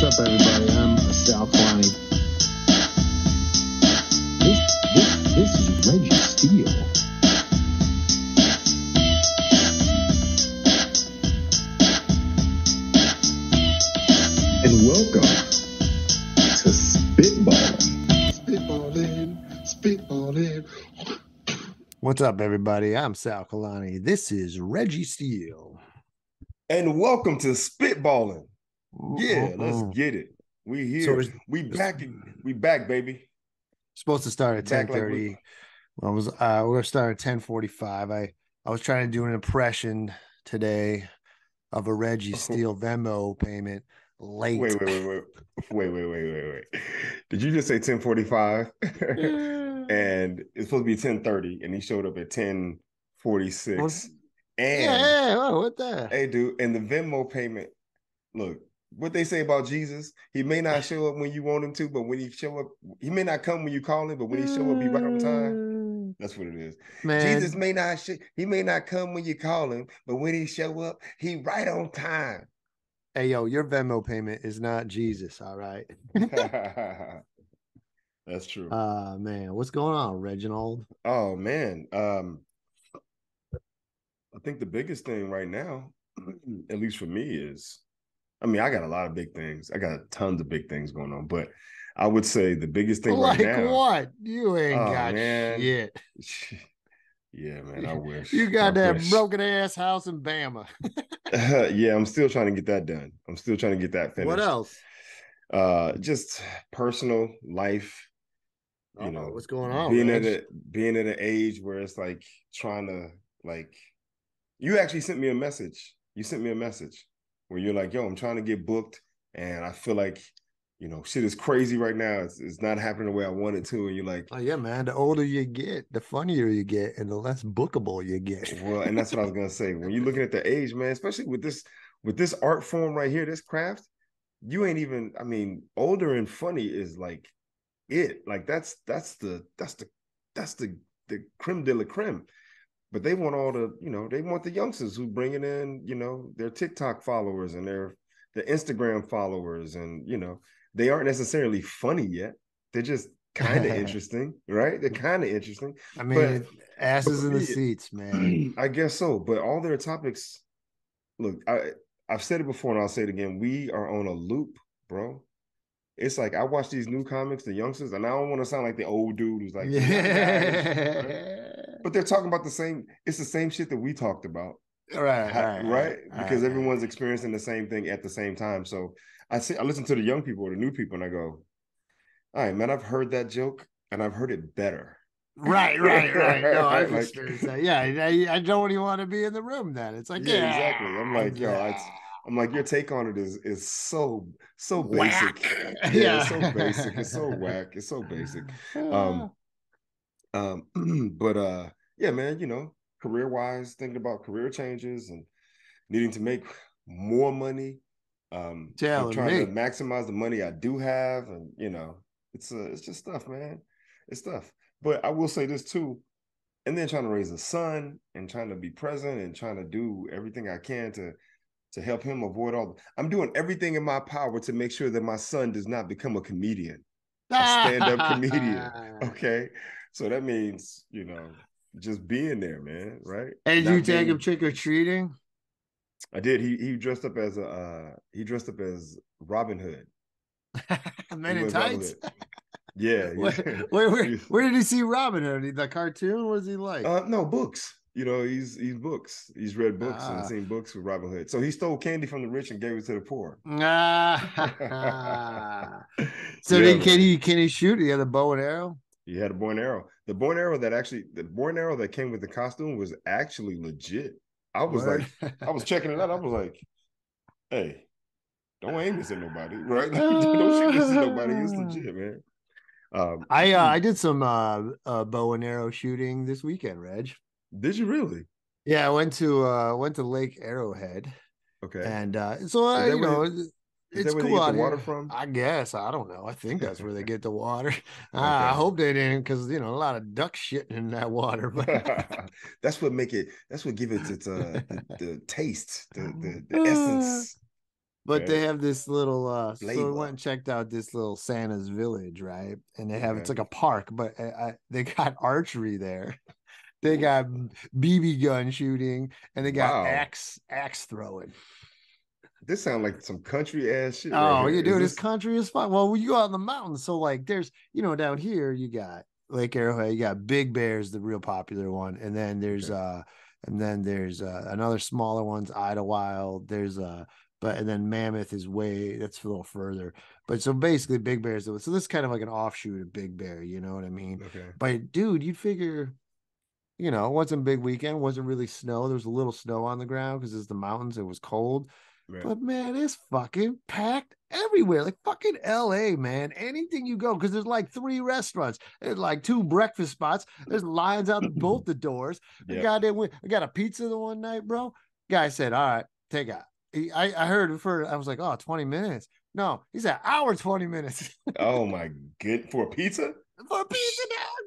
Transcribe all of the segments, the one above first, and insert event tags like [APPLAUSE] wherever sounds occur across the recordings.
What's up, everybody? I'm Sal Kalani. This, this, this is Reggie Steele. And welcome to Spitballing. Spitballing, spitballing. What's up, everybody? I'm Sal Kalani. This is Reggie Steele. And welcome to Spitballing. Yeah, let's get it. We here. So we back. We back, baby. supposed to start at ten Back like we- I was uh we're gonna start at ten forty five. I I was trying to do an impression today of a Reggie Steele Venmo payment late. Wait, wait, wait, wait, wait, wait, wait, wait, wait. Did you just say ten forty five? [LAUGHS] and it's supposed to be ten thirty, and he showed up at ten forty six. And yeah, oh, what the hey, dude, and the Venmo payment. Look, what they say about Jesus, he may not show up when you want him to, but when he show up, he may not come when you call him, but when he show up, he right on time. That's what it is. Man, Jesus may not sh- he may not come when you call him, but when he show up, he right on time. hey yo, your Venmo payment is not Jesus, all right. [LAUGHS] That's true. Uh man, what's going on, Reginald? oh man, um, I think the biggest thing right now, [CLEARS THROAT] at least for me, is, I mean, I got a lot of big things. I got tons of big things going on, but I would say the biggest thing Like right now. what? You ain't Oh, got man. shit. [LAUGHS] [LAUGHS] yeah, man, I wish You got I that wish. broken ass house in Bama. [LAUGHS] yeah, I'm still trying to get that done. I'm still trying to get that finished. What else? uh just personal life you Uh-oh, know what's going on? being at a being at an age where it's like trying to like you actually sent me a message you sent me a message where you're like yo i'm trying to get booked and i feel like you know shit is crazy right now it's, it's not happening the way i want it to and you're like Oh yeah, man. The older you get, the funnier you get, and the less bookable you get. [LAUGHS] well and that's what i was gonna say when you're looking at the age man especially with this with this art form right here this craft you ain't even i mean older and funny is like it like that's that's the that's the that's the the creme de la creme but they want all the you know they want the youngsters who bringing in you know their tiktok followers and their the instagram followers and you know they aren't necessarily funny yet they're just kind of [LAUGHS] interesting right they're kind of interesting I mean, asses in the me- seats, man. [CLEARS THROAT] I guess so, but all their topics. Look, I I've said it before and I'll say it again. We are on a loop, bro. It's like I watch these new comics, the youngsters, and I don't want to sound like the old dude who's like, yeah. [LAUGHS] but they're talking about the same. It's the same shit that we talked about, right, right? right, Because right. everyone's experiencing the same thing at the same time. So I see, I listen to the young people or the new people, and I go, "All right, man, I've heard that joke, and I've heard it better." Right, right, [LAUGHS] right. No, I've Like- experienced that. Yeah, I, I don't even want to be in the room. Then it's like, Yeah, yeah, exactly. I'm like, yo, it's- I'm like, your take on it is is so so basic. Whack. [LAUGHS] Yeah, it's so basic. It's so whack. It's so basic. [LAUGHS] Um, um, [CLEARS THROAT] but uh, yeah, man, you know, career wise, thinking about career changes and needing to make more money. Um, I'm Telling trying to maximize the money I do have, and you know, it's uh, it's just stuff, man. It's stuff. But I will say this too, and then trying to raise a son and trying to be present and trying to do everything I can to to help him avoid all. I'm doing everything in my power to make sure that my son does not become a comedian a [LAUGHS] stand-up comedian. Okay. So that means, you know, just being there, man. Right. And Not you take being- him trick or treating? I did. He he dressed up as a uh he dressed up as Robin Hood. [LAUGHS] Men in tights. [LAUGHS] Yeah. Where, where, where, where did he see Robin Hood? The cartoon? What is he like? Uh no books. You know, he's he's books. He's read books Ah. and seen books with Robin Hood. So he stole candy from the rich and gave it to the poor. Ah. [LAUGHS] so Yeah, then man. can he can he shoot? He had a bow and arrow. He had a bow and arrow. The bow and arrow that actually the bow and arrow that came with the costume was actually legit. I was like, I was checking it out. I was like, hey, don't aim this at nobody, [LAUGHS] right? [LAUGHS] don't shoot this at nobody. It's legit, man. Um, I uh, I did some uh, uh bow and arrow shooting this weekend, Reg. did you really? Yeah, I went to uh went to Lake Arrowhead, Okay. and uh so I, you know it- it's cool they get out the water here. from? I guess I don't know. I think that's where they [LAUGHS] get the water. [LAUGHS] I hope they didn't, because you know a lot of duck shit in that water. [LAUGHS] But that's what make it. That's what give it its uh the, the taste, the the, the essence. But Okay. they have this little uh so we went and checked out this little Santa's village, right? And they have it's like a park, but uh, I, they got archery there. They got BB gun shooting and they got Wow. axe axe throwing. This sounds like some country ass shit. Oh, right you here. dude, Is this country is fun. Well, you go out in the mountains, so like there's you know down here you got Lake Arrowhead, you got Big Bear's the real popular one, and then there's Okay. uh and then there's uh another smaller ones, Idyllwild. There's uh but and then Mammoth is way that's a little further. But so basically Big Bear's the so this is kind of like an offshoot of Big Bear, you know what I mean? Okay. But dude, you'd figure, you know, it wasn't big weekend, wasn't really snow. There was a little snow on the ground because it's the mountains, it was cold. Right. But man, it's fucking packed everywhere. Like fucking LA, man. Anything you go, because there's like three restaurants, there's like two breakfast spots. There's lines out both the doors. The goddamn, I got a pizza the one night, bro. Guy said, All right, take out. He- I, I heard for I was like, oh, 20 minutes. No, he said hour 20 minutes Oh [LAUGHS] my good for a pizza? for a pizza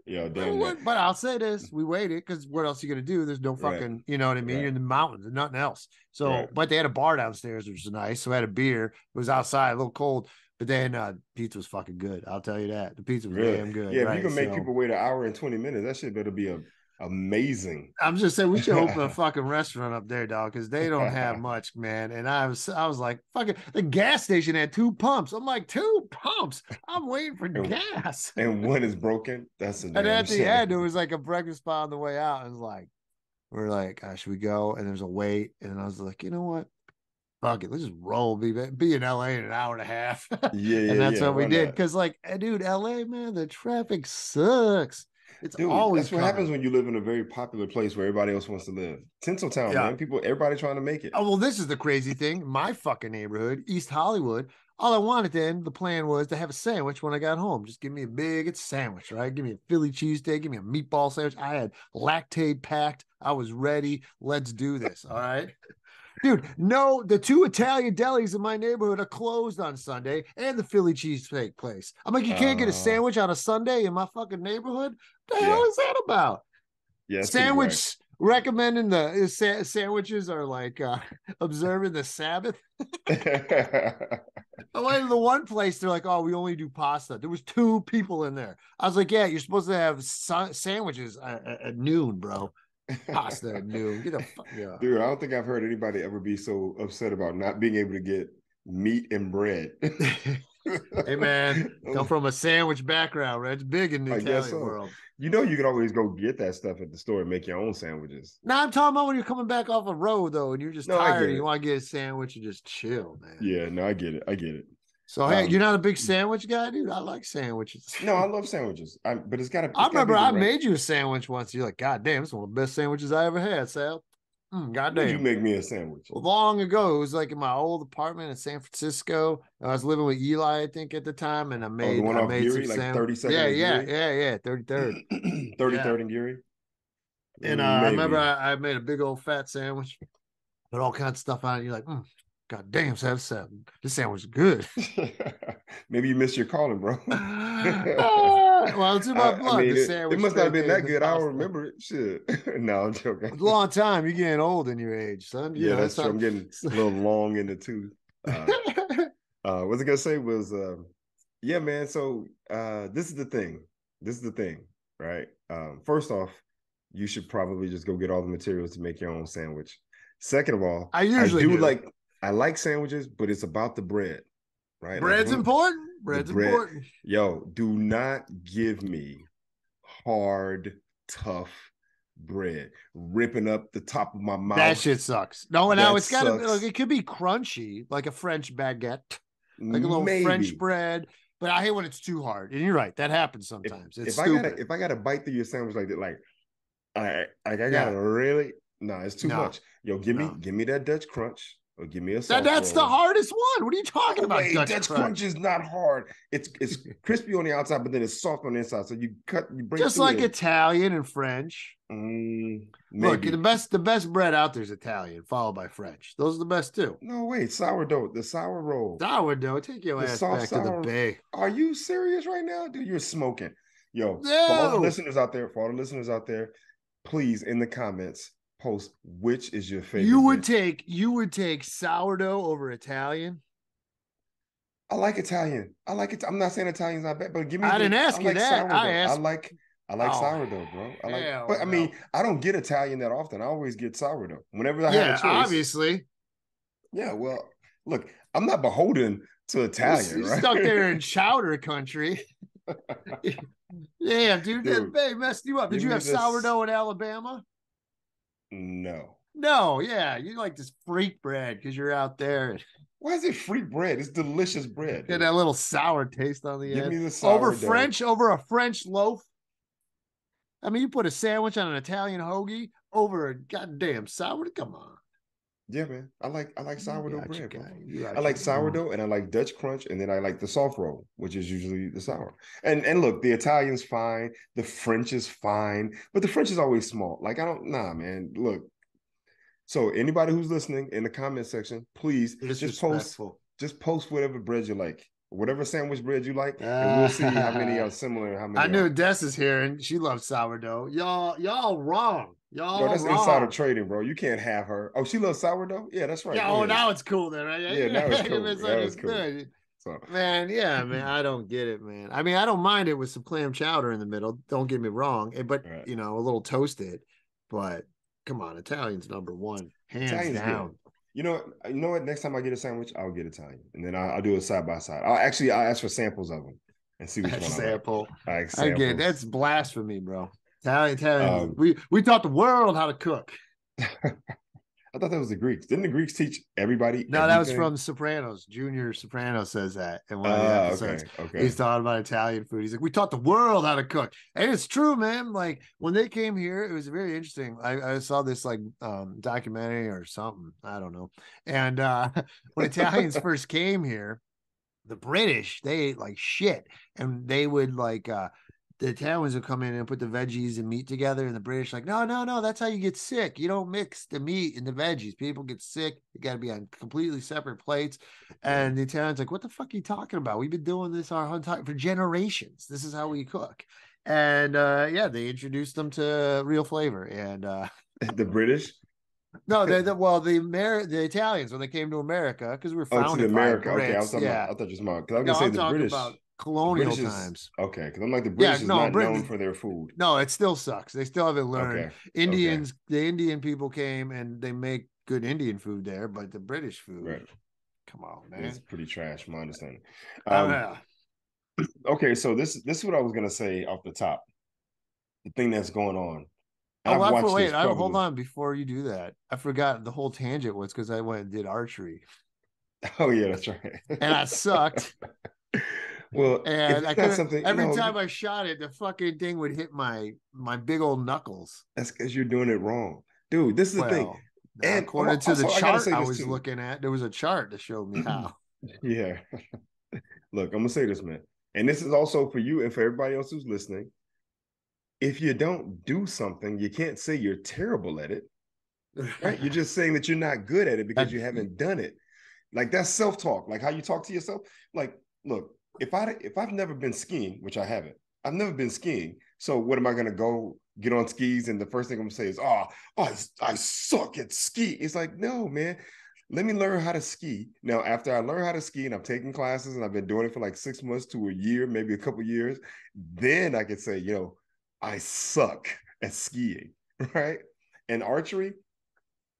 Yeah, But damn. But I'll say this: we waited because what else are you gonna do? There's no Right. fucking, you know what I mean? Right. You're in the mountains, and nothing else. So, Right. but they had a bar downstairs, which was nice. So I had a beer. It was outside, a little cold, but then uh, pizza was fucking good. I'll tell you that. The pizza was Really? damn good. Yeah, right? if you can make So, people wait an hour and 20 minutes, that shit better be a, amazing. I'm just saying we should open a [LAUGHS] fucking restaurant up there, dog, because they don't have [LAUGHS] much, man. And I was, I was like, fucking, the gas station had two pumps. I'm like, two pumps. I'm waiting for And- gas. And [LAUGHS] one is broken. That's a And at the shame. end, there was like a breakfast spot on the way out. And it was like, we're like, uh, should we go? And there's a wait. And I was like, you know what? Fuck it. Let's just roll. Be, be in LA in an hour and a half. Yeah, yeah, and that's yeah, what we did. not? Cause like, eh, dude, LA, man, the traffic sucks. It's Dude, always that's what happens when you live in a very popular place where everybody else wants to live. Tinseltown, Yeah. man. People, everybody trying to make it. Oh, well, this is the crazy thing. My fucking neighborhood, East Hollywood. All I wanted then, the plan was to have a sandwich when I got home. Just give me a big sandwich, right? Give me a Philly cheesesteak, give me a meatball sandwich. I had Lactaid packed. I was ready. Let's do this. All right. Dude, no, the two Italian delis in my neighborhood are closed on Sunday and the Philly cheesesteak place. I'm like, you can't get a Oh. sandwich on a Sunday in my fucking neighborhood? The Yeah. hell is that about? Yeah, sandwich recommending the uh, sa- sandwiches are like uh [LAUGHS] observing the sabbath i went to the [LAUGHS] one place they're like oh we only do pasta there was two people in there i was like yeah you're supposed to have sa- sandwiches at, at- at noon bro pasta at noon get the [LAUGHS] fuck yeah Dude, I don't think I've heard anybody ever be so upset about not being able to get meat and bread. [LAUGHS] hey man come oh. from a sandwich background right it's big in the I guess italian so. world You know, you can always go get that stuff at the store and make your own sandwiches. now i'm talking about when you're coming back off a road though and you're just No, tired and you want to get a sandwich and just chill man Yeah, no, I get it. I get it. So hey, Um, you're not a big sandwich guy, dude. I like sandwiches. No, I love sandwiches. I, but it's got to. [LAUGHS] I remember I made you a sandwich once. You're like, God damn, it's one of the best sandwiches I ever had, Sal. Mm, God Did you make me a sandwich? Long ago, it was like in my old apartment in San Francisco. I was living with Eli, I think, at the time, and I made Oh, one I made Geary, some like sandwich- 32nd Yeah, yeah, yeah, yeah, thirty third. [CLEARS THROAT] 33rd and Geary. And uh, I remember. I, I made a big old fat sandwich, put all kinds of stuff on it. You're like, mm, God damn, Sam, Sam, this sandwich is good. [LAUGHS] [LAUGHS] Maybe you missed your calling, bro. [LAUGHS] Well, it's in my I- I blood. mean, it, sandwich it must not have been that good. I don't remember it. Shit. no, I'm joking. It's a long time. You're getting old in your age, son. You Yeah, know, that's true. I'm getting a little long in the tooth. Uh, uh, what was I gonna say was, um, yeah, man. So uh, this is the thing. This is the thing, right? Um, first off, you should probably just go get all the materials to make your own sandwich. Second of all, I usually do do. like I like sandwiches, but it's about the bread, right? Bread's when- important. Bread's bread- important. Yo, do not give me hard, tough bread ripping up the top of my mouth. That shit sucks. No, and now it's got to like it could be crunchy, like a French baguette, like a little Maybe. French bread. But I hate when it's too hard. And you're right, that happens sometimes. it's if I stupid. gotta if I gotta bite through your sandwich like that, like I like I gotta really no, it's too No. much. Yo, give me give me that Dutch crunch or give me a that, that's the hardest one. What are you talking about? way, Dutch Dutch, crunch? crunch. is not hard. It's it's [LAUGHS] crispy on the outside, but then it's soft on the inside. So you cut you break Just like it. Italian and French. Mm, Look, the best the best bread out there is Italian, followed by French. Those are the best too. no wait, sourdough, the sour roll. Sourdough, take your The ass soft back to the bay. Are you serious right now, dude? You're smoking. Yo, for all the listeners out there, for all the listeners out there, please in the comments post which is your favorite. You would dish. take you would take sourdough over Italian. I like Italian. I like it. I'm not saying Italian's not bad, but give me. I the- didn't ask you like that. I sourdough. I asked- like. I like Oh, sourdough, bro. I like, but I mean. I don't get Italian that often. I always get sourdough. Whenever I have yeah, a choice. obviously. Yeah, well, look, I'm not beholden to Italian, you're right? stuck there in [LAUGHS] chowder country. [LAUGHS] [LAUGHS] yeah, dude, that Dude, they messed you up. Did you have sourdough in Alabama? No. No, yeah, you like this freak bread because you're out there. Why is it free bread? It's delicious bread. Get that little sour taste on the Give end. me the over sourdough. French, over a French loaf. I mean, you put a sandwich on an Italian hoagie over a goddamn sourdough. Come on, Yeah, man. I like I like sourdough bread. bro. guy. I like sourdough and I like Dutch crunch and then I like the soft roll, which is usually the sour. And and look, the Italian's fine, the French is fine, but the French is always small. Like I don't nah, man. Look. So anybody who's listening in the comment section, please just post just post whatever bread you like, whatever sandwich bread you like, and we'll see how many are similar how many. I knew aren't. Des is here and she loves sourdough. Y'all, y'all wrong. Y'all No, that's wrong. insider trading, bro. You can't have her. Oh, she loves sourdough. Yeah, that's right. Yeah, oh, now it's cool then, right? Yeah, now it's [LAUGHS] cool. Now it's cool. So Man, yeah, man, [LAUGHS] I don't get it, man. I mean, I don't mind it with some clam chowder in the middle. Don't get me wrong, eh, but Right. you know, a little toasted. But come on, Italian's number one, hands Italian's good. You know, what? you know what? Next time I get a sandwich, I'll get Italian, and then I'll, I'll do it side by side. I'll actually I'll ask for samples of them and see which [LAUGHS] one. Sample. I, like I get it. that's blasphemy, bro. Italian, Italian. Um, we we taught the world how to cook. [LAUGHS] I thought that was the Greeks. Didn't the Greeks teach everybody? No, that was from Sopranos. Junior Soprano says that in one of the Ah, episodes. okay, okay. He's talking about Italian food. He's like, we taught the world how to cook. And it's true, man. Like when they came here, it was very interesting. I, I saw this like um documentary or something. I don't know. And uh [LAUGHS] when Italians [LAUGHS] first came here, the British, they ate like shit. And they would like uh the Italians would come in and put the veggies and meat together, and the British like, no, no, no, that's how you get sick. You don't mix the meat and the veggies. People get sick. You got to be on completely separate plates. And the Italians like, what the fuck are you talking about? We've been doing this our whole time for generations. This is how we cook. And uh yeah, they introduced them to real flavor. And uh [LAUGHS] the British. no, they the, [LAUGHS] well the Amer- the Italians when they came to America because we were Oh, to founded by America. Okay, I was talking yeah. about. I thought just about because I was no, gonna say I'm the British. about colonial British is- times. Okay, because I'm like the Yeah, British is not Britain- known for their food. No, it still sucks. They still haven't learned. Okay, Indians, the Indian people came and they make good Indian food there, but the British food, Right. come on, man. it's pretty trash. My understanding. Oh, Um, yeah. [CLEARS THROAT] okay, so this this is what I was gonna say off the top. The thing that's going on. Oh, I've I, watched wait, I, hold on before you do that. I forgot the whole tangent was because I went and did archery [LAUGHS] Oh yeah, that's right. and I [LAUGHS] sucked. Well, And I that's something every no, time I shot it, the fucking thing would hit my my big old knuckles. that's because you're doing it wrong, dude. This is the thing. And according to also, the chart say I was too. looking at, there was a chart that showed me how. [LAUGHS] Yeah. [LAUGHS] Look, I'm gonna say this, man, and this is also for you and for everybody else who's listening. If you don't do something, you can't say you're terrible at it. Right? You're just saying that you're not good at it because you haven't done it. Like that's self-talk, like how you talk to yourself. Like, look, if I if I've never been skiing, which I haven't, I've never been skiing. So what am I gonna go get on skis? And the first thing I'm gonna say is, oh, I, I suck at ski. It's like, no, man. Let me learn how to ski. Now, after I learn how to ski and I've taken classes and I've been doing it for like six months to a year, maybe a couple years, then I can say, you know, I suck at skiing, [LAUGHS] right? And archery.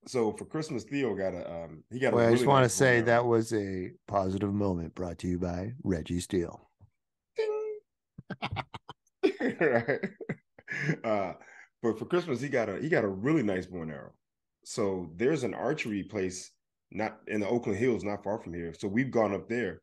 So for Christmas, Theo got a um he got a Well, I really just want to nice say that was a positive moment brought to you by Reggie Steele. Ding. [LAUGHS] right. [LAUGHS] Uh, but for Christmas, he got a he got a really nice bow and arrow. So there's an archery place not in the Oakland Hills, not far from here. So we've gone up there,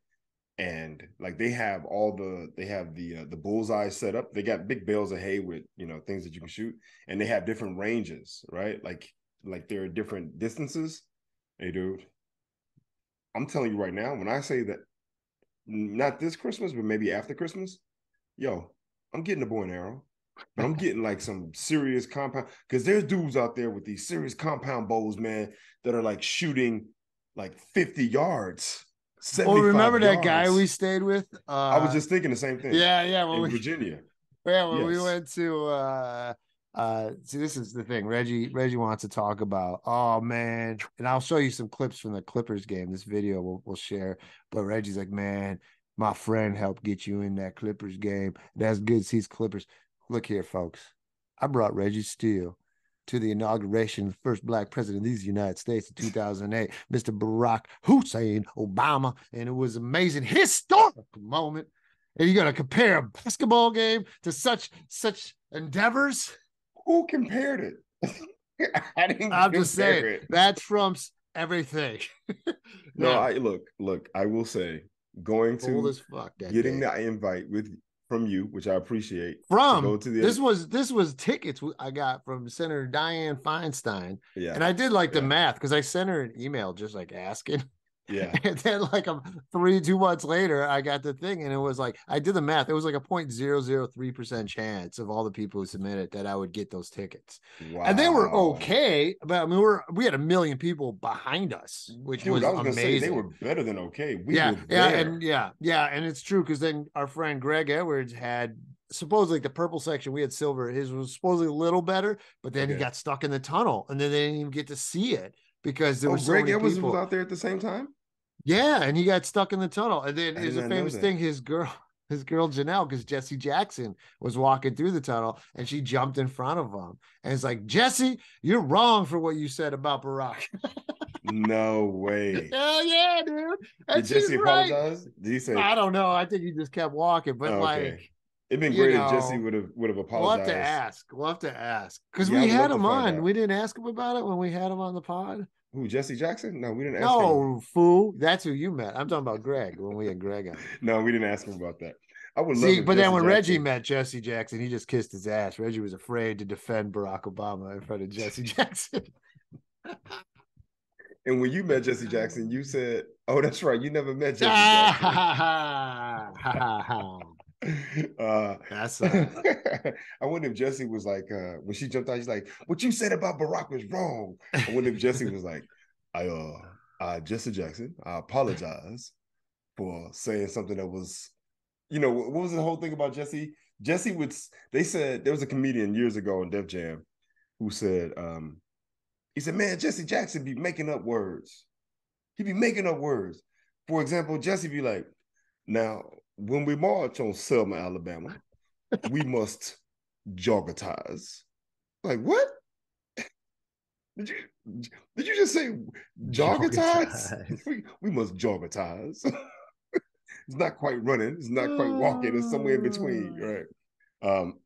and like they have all the they have the uh, the bullseye set up. They got big bales of hay with you know things that you can shoot, and they have different ranges, right? Like like there are different distances. Hey, dude, I'm telling you right now, when I say that, not this Christmas, but maybe after Christmas, yo, I'm getting a bow and arrow, but I'm getting like some serious compound because there's dudes out there with these serious compound bows, man, that are like shooting like 50 yards. Oh, 75 remember that guy we stayed with? Uh, I was just thinking the same thing. yeah, yeah. In we Virginia. [LAUGHS] yeah when we went to uh Uh, see, this is the thing. Reggie Reggie wants to talk about. Oh man, and I'll show you some clips from the Clippers game. This video we'll, we'll share. But Reggie's like, man, my friend helped get you in that Clippers game. That's good. Sees Clippers. Look here, folks. I brought Reggie Steele to the inauguration of the first black president of these United States in [LAUGHS] 2008, Mr. Barack Hussein Obama, and it was amazing, historical moment. And you're gonna compare a basketball game to such such endeavors? Who compared it? [LAUGHS] I didn't I'm just saying it. that trumps everything. [LAUGHS] No, Now, I look, look, I will say, going to fuck. Getting day. that invite with from you, which I appreciate. to from go to the this was this was tickets I got from Senator Dianne Feinstein, yeah, and I did like the math because I sent her an email just like asking. Yeah. [LAUGHS] And then like a three, two months later, I got the thing, and it was like I did the math. It was like a 0.003 percent chance of all the people who submitted that I would get those tickets, Wow. and they were okay. But I mean, we were we had a million people behind us, which Dude, was, I was amazing. say they were better than okay. We yeah, were yeah, and yeah, yeah, and it's true because then our friend Greg Edwards had supposedly the purple section. We had silver. His was supposedly a little better, but then he got stuck in the tunnel, and then they didn't even get to see it because there oh, was so Greg many people. was out there at the same time. Yeah, and he got stuck in the tunnel. And then there's a famous thing. His girl, [LAUGHS] his girl Janelle, because Jesse Jackson was walking through the tunnel and she jumped in front of him. And it's like, Jesse, you're wrong for what you said about Barack. [LAUGHS] No way. [LAUGHS] Hell yeah, dude. And Did Jesse right. apologize? Did he say? I don't know. I think he just kept walking, but Oh, okay. It'd been great if Jesse would have would have apologized. we'll have to ask. We'll have to ask. Because Yeah, we had him on. We didn't ask him about it when we had him on the pod. Who Jesse Jackson? No, we didn't ask him. No, fool. That's who you met. I'm talking about Greg when we had Greg on. [LAUGHS] No, we didn't ask him about that. I would love. See, but then Jesse when Reggie met Jesse Jackson, he just kissed his ass. Reggie was afraid to defend Barack Obama in front of Jesse [LAUGHS] Jackson. and when you met Jesse Jackson, you said, "Oh, that's right, you never met [LAUGHS] Jesse Jackson." [LAUGHS] Uh, That's [LAUGHS] uh, I wonder if Jesse was like, uh, when she jumped out, he's like, "What you said about Barack was wrong." I wonder if Jesse was like, [LAUGHS] "I, uh, uh, Jesse Jackson, I apologize for saying something that was, you know, what was the whole thing about Jesse? Jesse would. They said there was a comedian years ago on Def Jam who said, um, he said, "Man, Jesse Jackson be making up words. He be making up words. For example, Jesse be like, now." When we march on Selma, Alabama, we must jogatize. Like what? Did you did you just say jogatize? [LAUGHS] We, we must jogatize. [LAUGHS] it's not quite running. It's not quite walking. It's somewhere in between, right? Um,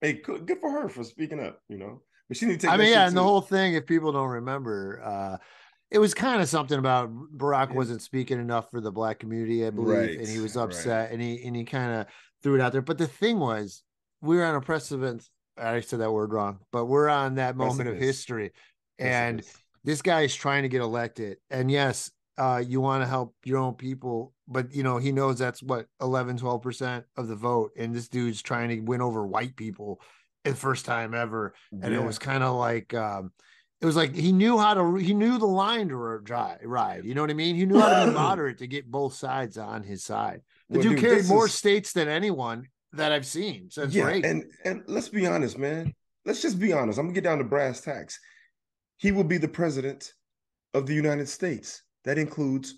hey, good, good for her for speaking up. You know, but she need to take. I mean, yeah, and the whole thing, if people don't remember, uh, it was kind of something about Barack Yeah. wasn't speaking enough for the black community, I believe, and he Right, was right. upset, and he and he kind of threw it out there. But the thing was, we were on a precedent. I said that word wrong, but we're on that moment of history, and Precipice. this guy is trying to get elected. And yes, uh, you want to help your own people, but you know, he knows that's what 11, 12% of the vote. And this dude's trying to win over white people the first time ever. And it was kind of like, um, it was like he knew how to, he knew the line to ri- ride. You know what I mean? He knew how to be [COUGHS] moderate to get both sides on his side. The Well, dude dude, carried more is- states than anyone that I've seen since yeah, Reagan. and and let's be honest, man. Let's just be honest. I'm gonna get down to brass tacks. He will be the president of the United States. That includes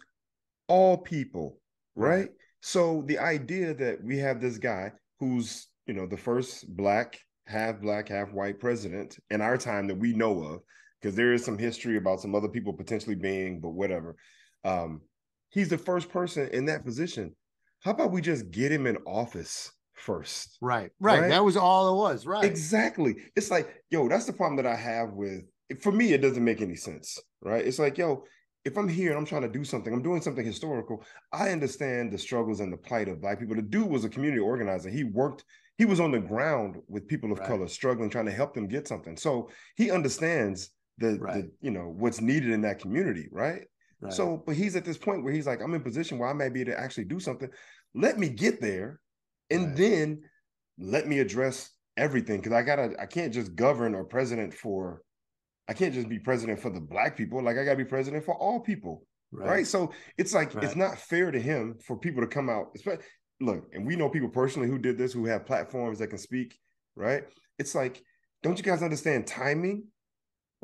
all people, right? Right. So the idea that we have this guy who's, you know, the first black, half black, half white president in our time that we know of, because there is some history about some other people potentially being, but whatever. Um, he's the first person in that position. How about we just get him in office first? right, right. Right? That was all it was. Right. Exactly. It's like, yo, that's the problem that I have with for me, it doesn't make any sense, right? It's like, yo, if I'm here and I'm trying to do something, I'm doing something historical. I understand the struggles and the plight of black people. The dude was a community organizer. He worked, he was on the ground with people of Right. color struggling, trying to help them get something. So he understands the, Right. the you know, what's needed in that community, right? right. So, but he's at this point where he's like, I'm in position where I may be able to actually do something. Let me get there, and Right. then let me address everything because I gotta, I can't just govern or president for, I can't just be president for the black people. Like I gotta be president for all people, right? So it's like it's not fair to him for people to come out. Especially, look, and we know people personally who did this, who have platforms that can speak, right? It's like don't you guys understand timing?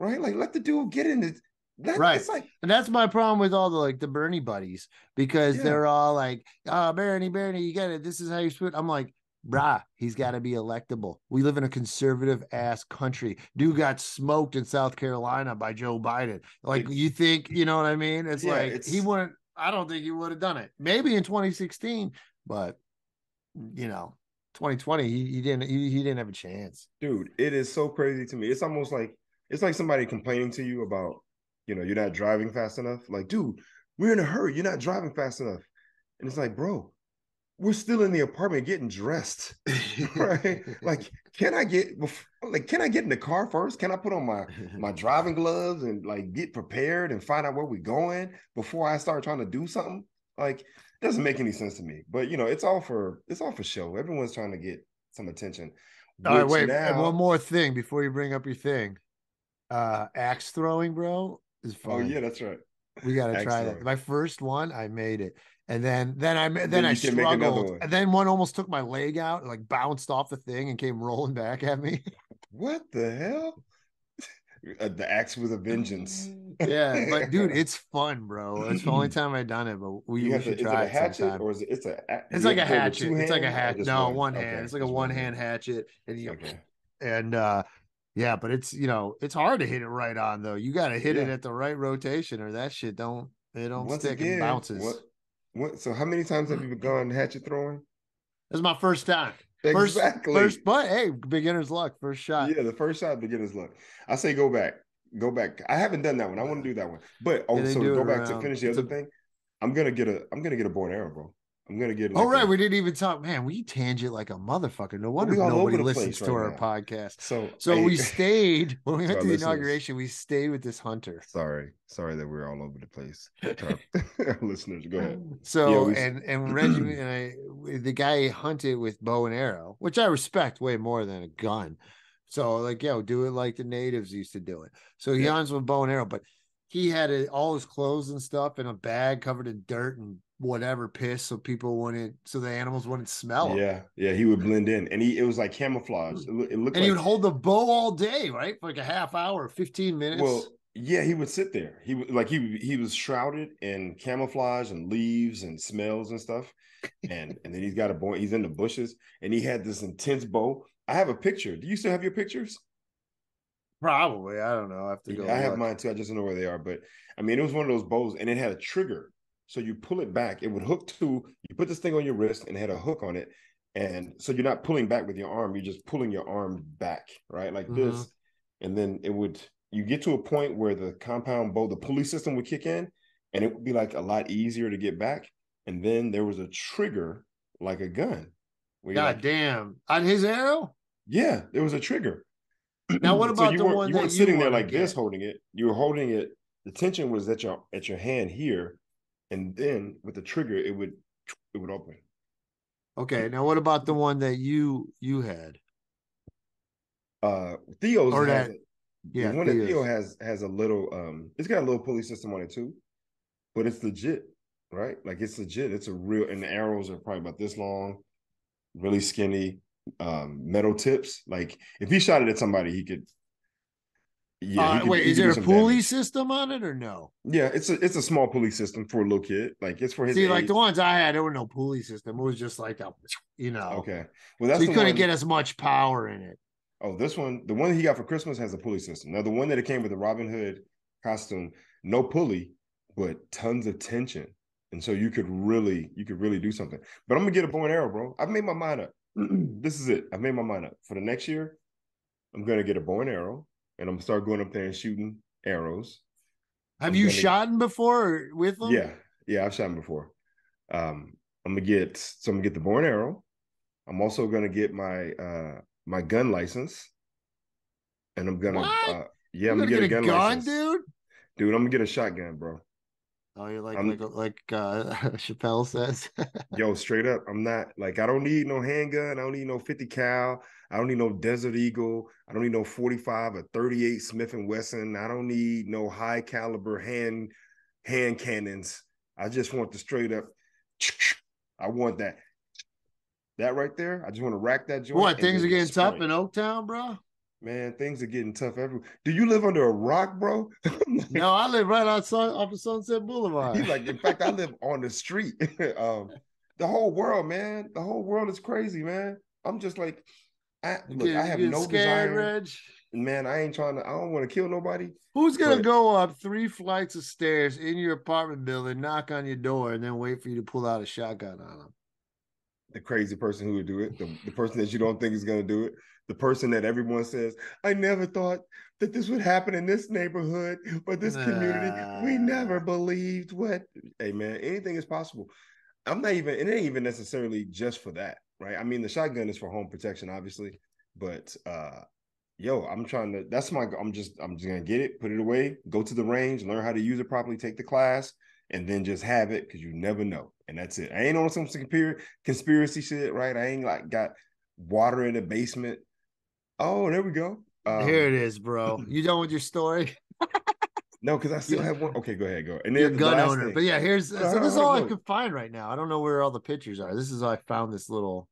Right? Like let the dude get in it. That, Right. Like And that's my problem with all the like the Bernie buddies because Yeah. they're all like, "Oh, Bernie, Bernie, you get it. This is how you split." I'm like, "Brah, he's got to be electable. We live in a conservative ass country. Dude got smoked in South Carolina by Joe Biden. Like, you think you know what I mean? It's Yeah, like he wouldn't. I don't think he would have done it. Maybe in 2016, but you know, 2020, he, he didn't. He, he didn't have a chance. dude, it is so crazy to me. It's almost like it's like somebody complaining to you about, you know, you're not driving fast enough. Like, dude, we're in a hurry. You're not driving fast enough. And it's like, bro, we're still in the apartment getting dressed. [LAUGHS] Right? Like, can I get like can I get in the car first? Can I put on my my [LAUGHS] driving gloves and like get prepared and find out where we're going before I start trying to do something? Like, it doesn't make any sense to me. But you know, it's all for it's all for show. Everyone's trying to get some attention. All right, wait. and now- one more thing before you bring up your thing. Uh axe throwing, bro, is fun. Oh yeah, that's right. we gotta axe try that. My first one, I made it, and then then I then, Then I you can make another struggled, and then one almost took my leg out, and like bounced off the thing and came rolling back at me. [LAUGHS] What the hell? Uh, the axe with a vengeance. [LAUGHS] yeah, but dude, [LAUGHS] it's fun, bro. It's the only [CLEARS THROAT] time I've done it, but we, You we have to, should is it try a it hatchet sometime. or is it? It's a. It's like a have to hold with hatchet. It's like a hands or hat. just No, one? one Okay, hand. It's like a one hand hatchet, and you Okay. [CLEARS THROAT] and uh yeah, but it's you know it's hard to hit it right on though. You got to hit it at the right rotation, or that shit don't it don't Once stick again, and bounces. What, what? So how many times have you gone hatchet throwing? This is my first time. First, Exactly. first, but hey, beginner's luck, first shot. yeah, the first shot, beginner's luck. I say go back, go back. I haven't done that one. I want to do that one. But oh, Yeah, so go back to finish the other a- thing, I'm gonna get a, I'm gonna get a bow and arrow, bro. I'm gonna get. Oh like right, a- we didn't even talk. Man, we tangent like a motherfucker. No wonder nobody listens to right our now. podcast. So So hey, we stayed [LAUGHS] when we went to the listeners. inauguration. We stayed with this hunter. Sorry, sorry that we're all over the place. To our, our listeners, go ahead. So we- and and [CLEARS THROAT] Reggie and I, the guy hunted with bow and arrow, which I respect way more than a gun. So like, yo, do it like the natives used to do it. So he Yeah. hunts with bow and arrow, but he had it, all his clothes and stuff in a bag covered in dirt and whatever piss, so people wouldn't, so the animals wouldn't smell him. Yeah, yeah, he would blend in, and he it was like camouflage. Hmm. It, it looked And he would hold the bow all day, right? For like a half hour, 15 minutes. well, yeah, he would sit there. He would like he he was shrouded in camouflage and leaves and smells and stuff, and and then he's got a boy. He's in the bushes, and he had this intense bow. I have a picture. Do you still have your pictures? Probably. I don't know. I have to go. I have mine too. I just don't know where they are. But I mean, it was one of those bows, and it had a trigger. So you pull it back. It would hook to. You put this thing on your wrist, and it had a hook on it. And so you're not pulling back with your arm. You're just pulling your arm back, right, like this. Mhm. And then it would. You get to a point where the compound bow, the pulley system would kick in, and it would be like a lot easier to get back. And then there was a trigger, like a gun. God like, damn. On his arrow? yeah, there was a trigger. Now, what about you the one you weren't you sitting there like this holding it? You were holding it. The tension was at your at your hand here, and then with the trigger, it would it would open. Okay. Now, what about the one that you you had? Uh, Theo's Or has that- a- Yeah. the one that Theo has has a little um, it's got a little pulley system on it too, but it's legit, right? Like it's legit. It's a real, and the arrows are probably about this long, really skinny, um, metal tips. Like if he shot it at somebody, he could. Yeah, Uh, could- wait, is there a pulley damage. system on it or no? Yeah, it's a it's a small pulley system for a little kid. Like it's for his See, like the ones I had, there was no pulley system. It was just like a, you know, Okay. Well, so that's you the couldn't one, get as much power in it. Oh, this one, the one he got for Christmas has a pulley system. Now, the one that it came with the Robin Hood costume, no pulley, but tons of tension. And so you could really, you could really do something. But I'm gonna get a bow and arrow, bro. I've made my mind up. [CLEARS THROAT] this is it. I've made my mind up. For the next year, I'm gonna get a bow and arrow, and I'm gonna start going up there and shooting arrows. Have I'm you gonna- shot him before with them? Yeah, yeah, I've shot them before. Um, I'm gonna get so I'm gonna get the bow and arrow. I'm also gonna get my uh my gun license, and I'm gonna uh yeah, You're I'm gonna gonna get a gun, gun, license, dude. dude. I'm gonna get a shotgun, bro. Oh, you're like I'm- like like uh, [LAUGHS] Chappelle says. [LAUGHS] Yo, straight up, I'm not like I don't need no handgun. I don't need no 50 cal. I don't need no Desert Eagle. I don't need no 45 or 38 Smith and Wesson. I don't need no high caliber hand hand cannons. I just want the straight up. [TSK] I want that. That right there. I just want to rack that joint. what things are getting tough in Oaktown, bro? Man, things are getting tough everywhere. Do you live under a rock, bro? [LAUGHS] No, I live right outside off of Sunset Boulevard. He's like, in fact, I live on the street. [LAUGHS] um, the whole world, man. The whole world is crazy, man. I'm just like, I You look, get- I have no scared, desire. Reg? Man, I ain't trying to, I don't want to kill nobody. Who's gonna But- go up three flights of stairs in your apartment building, knock on your door, and then wait for you to pull out a shotgun on them? The crazy person who would do it, the, the person that you don't think is gonna do it, the person that everyone says, I never thought that this would happen in this neighborhood or this community. We never believed what hey man, anything is possible. I'm not even it ain't even necessarily just for that, right? I mean, the shotgun is for home protection, obviously, but uh yo, I'm trying to that's my I'm just I'm just gonna get it, put it away, go to the range, learn how to use it properly, take the class, and then just have it because you never know. And that's it. I ain't on some conspiracy conspiracy shit, right? I ain't like got water in the basement. Oh, there we go. Um, Here it is, bro. [CLEARS THROAT] You done with your story? [LAUGHS] No, because I still have one. Okay, go ahead, go. And You're then the gun owner. thing- But yeah, here's so this is all I could find right now. I don't know where all the pictures are. This is how I found this little.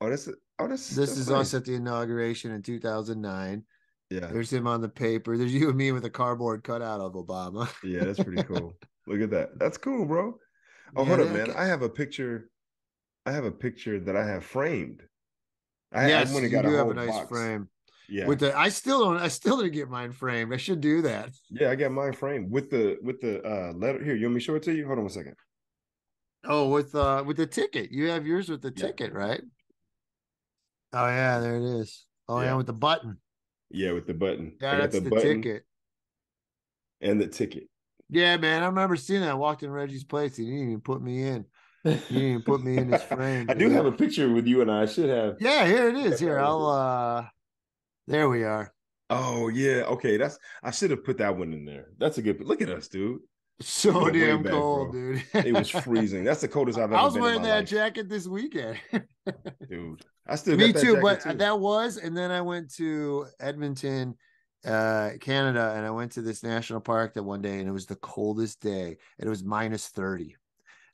Oh, that's oh, that's This is nice. us at the inauguration in 2009. Yeah, There's him on the paper. There's you and me with a cardboard cutout of Obama. yeah, that's pretty cool. [LAUGHS] Look at that. That's cool, bro. Oh, Yeah, hold up, man. I have a picture. I have a picture that I have framed. I, yes, I went and you got a do have a nice box. frame. Yeah, With the, I still don't. I still didn't get mine framed. I should do that. yeah, I got mine framed with the with the uh letter. Here, you want me to show it to you? Hold on one second. Oh, with uh with the ticket. You have yours with the Yeah. ticket, right? Oh yeah, there it is. Oh yeah, Yeah. with the button. Yeah, with the button. I got That's the, the, button ticket. and the ticket. Yeah, man. I remember seeing that. I walked in Reggie's place. He didn't even put me in. He didn't put me in his [LAUGHS] frame. I do have a picture with you and I. I should have. Yeah, here it is. Here, I'll uh there we are. Oh yeah, okay. That's I should have put that one in there. That's a good. Look at us, dude. So Look at the way damn back, cold, bro. dude. It was freezing. That's the coldest I've [LAUGHS] ever I was been wearing that life, jacket this weekend. [LAUGHS] dude. I still Me got too, jacket, but too. that was, and then I went to Edmonton, uh, Canada, and I went to this national park that one day, and it was the coldest day, and it was minus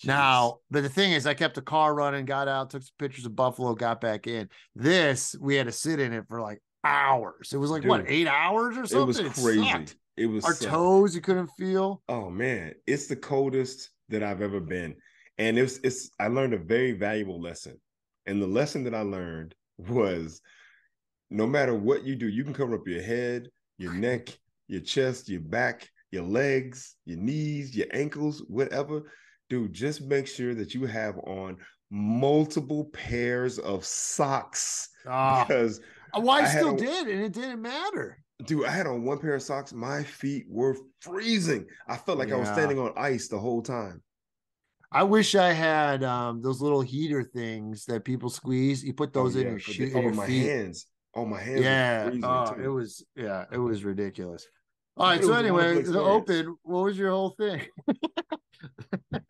30. Now, but the thing is, I kept the car running, got out, took some pictures of Buffalo, got back in. This, we had to sit in it for like hours. It was like, what, eight hours or something. it was crazy. sucked. It was Our suck. toes, you couldn't feel. Oh man, it's the coldest that I've ever been, and it's it's. I learned a very valuable lesson, and the lesson that I learned was, no matter what you do, you can cover up your head, your neck, your chest, your back, your legs, your knees, your ankles, whatever. Dude, just make sure that you have on multiple pairs of socks Ah, because well, I, I still a- did, and it didn't matter. Dude, I had on one pair of socks. My feet were freezing. I felt like I was standing on ice the whole time. I wish I had um, those little heater things that people squeeze. You put those Oh, in yeah, your but the- shoe, in oh, your my feet. hands. Oh, my hands. yeah, oh, too. it was yeah, it was ridiculous. All right. It so was a wonderful anyway, the open. What was your whole thing? [LAUGHS]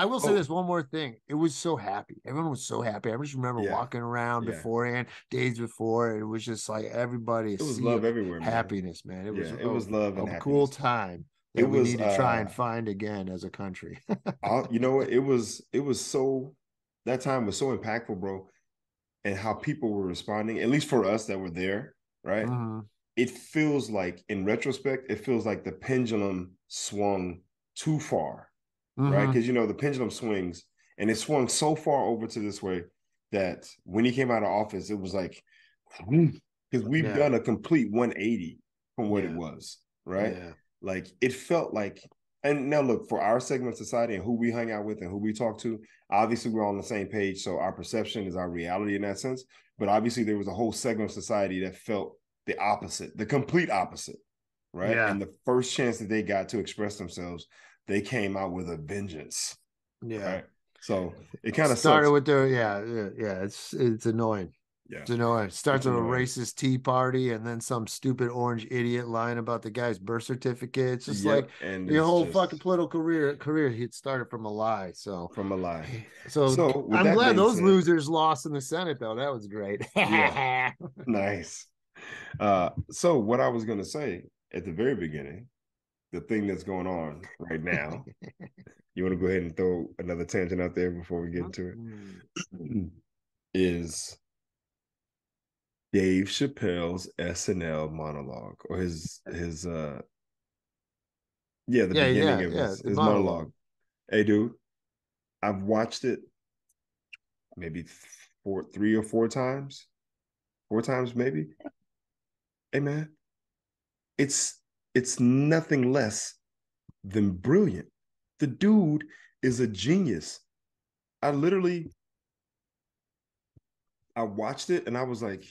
I will say Oh. this one more thing. It was so happy. Everyone was so happy. I just remember Yeah. walking around Yeah. beforehand, days before. It was just like everybody. It was love everywhere. Man. happiness, man. It was yeah, a, it was love a and cool time that It we was, need to try and uh, find again as a country. [LAUGHS] You know what? It was it was so that time was so impactful, bro. And how people were responding, at least for us that were there, right? Mhm. It feels like, in retrospect, it feels like the pendulum swung too far. Right? Mhm. Because you know the pendulum swings, and it swung so far over to this way that when he came out of office, it was like because we've Yeah. done a complete 180 from what it was, right? Yeah. Like it felt like, and now look for our segment of society and who we hang out with and who we talk to. Obviously, we're on the same page, so our perception is our reality in that sense. But obviously, there was a whole segment of society that felt the opposite, the complete opposite, right? Yeah. And the first chance that they got to express themselves, they came out with a vengeance. Yeah. Right. So it kind of started sucks. with the yeah, yeah, yeah. It's it's annoying. yeah. It's annoying. It starts It's with a racist tea party and then some stupid orange idiot lying about the guy's birth certificate. It's just Yep, like and your whole just fucking political career career he started from a lie. So from a lie. [SIGHS] so, So, I'm glad those said- losers lost in the Senate though. That was great. Yeah. [LAUGHS] nice. Uh, so what I was gonna say at the very beginning, the thing that's going on right now. [LAUGHS] you want to go ahead and throw another tangent out there before we get into it? [CLEARS THROAT] Mm. Dave Chappelle's SNL monologue or his his uh yeah, the Yeah, beginning yeah, of yeah, his, his monologue. monologue. Hey dude, I've watched it maybe four three or four times. Four times maybe. Hey man, it's it's nothing less than brilliant. The dude is a genius. I literally I watched it and I was like,